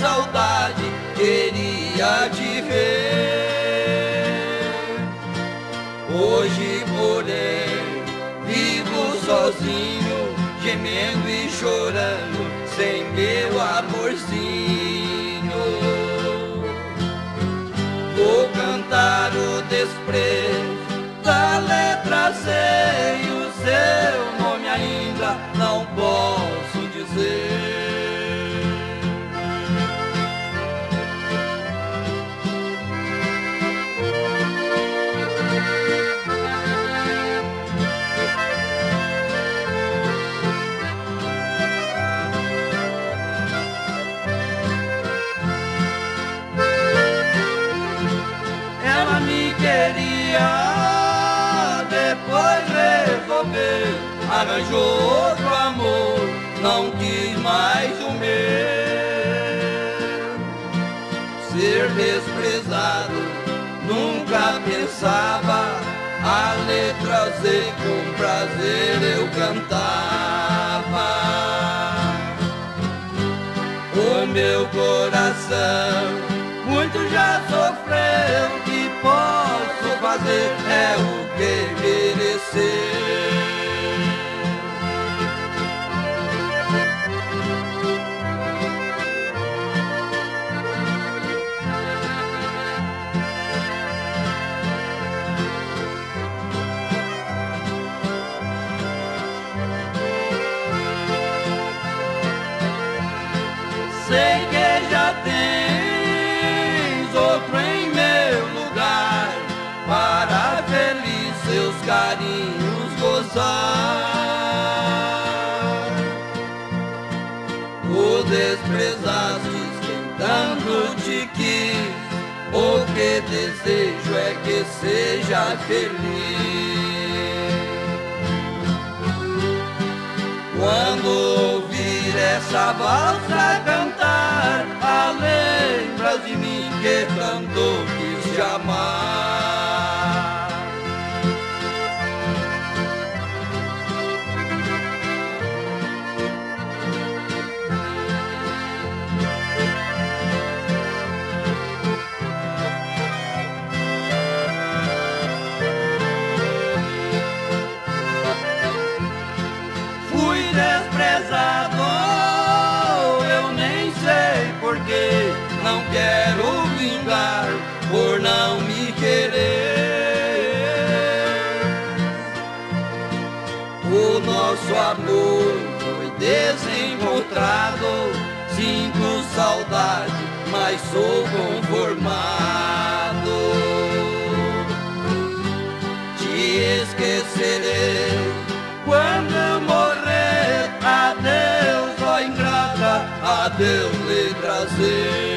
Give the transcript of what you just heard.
saudade queria te ver. Hoje, porém, vivo sozinho, gemendo e chorando, sem meu amorzinho. Vou cantar o desprezo depois resolveu, arranjou outro amor, não quis mais o meu. Ser desprezado, nunca pensava, a letra Z com prazer eu cantava. O meu coração muito já sofreu, seus carinhos gozar. O desprezaste quem tanto te quis, o que desejo é que seja feliz. Quando ouvir essa valsa cantar, ah, lembras de mim que tanto quis te amar. Querer. O nosso amor foi desencontrado. Sinto saudade, mas sou conformado. Te esquecerei quando eu morrer. Adeus, ó ingrata, adeus, letra Z.